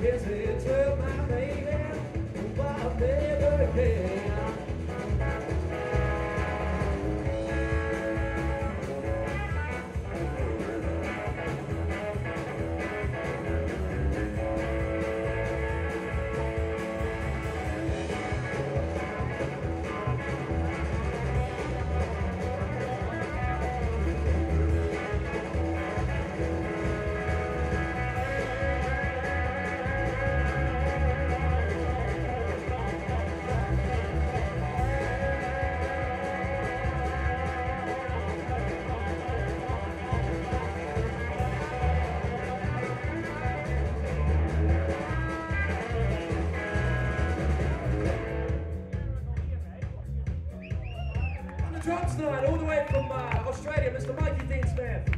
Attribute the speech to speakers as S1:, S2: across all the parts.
S1: visit to my baby, my baby. one tonight, all the way from uh, Australia, Mr. Mikey Dean Smith.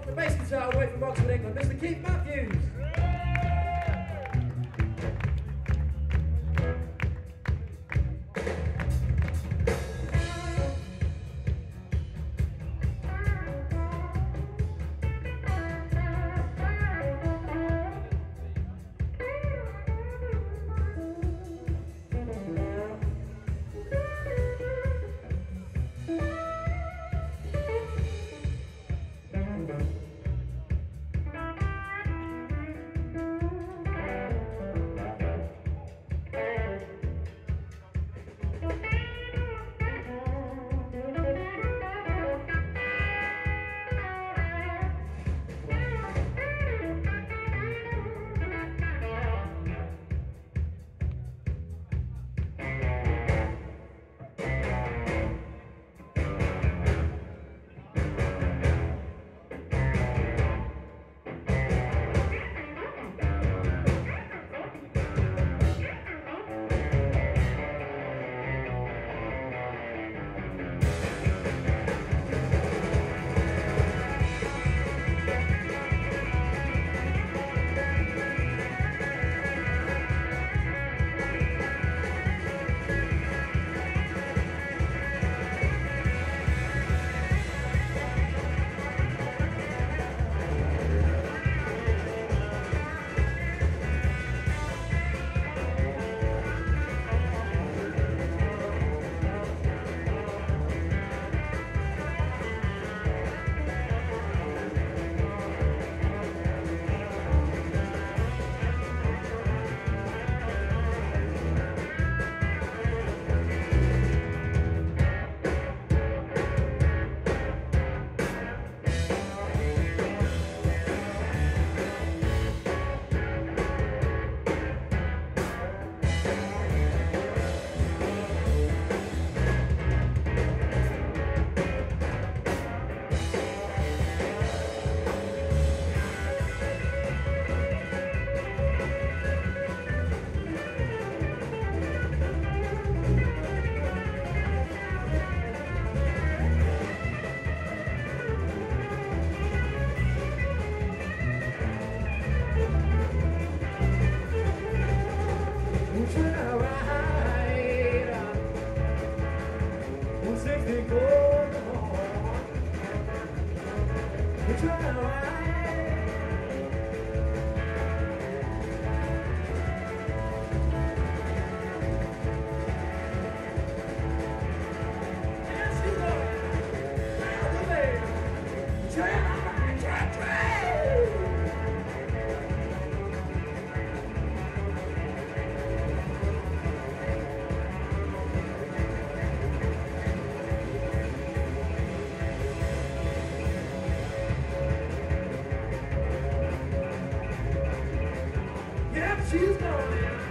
S1: On the bass guitar, away from Oxford, England, Mr. Keith Matthews. Turn around. She's going in.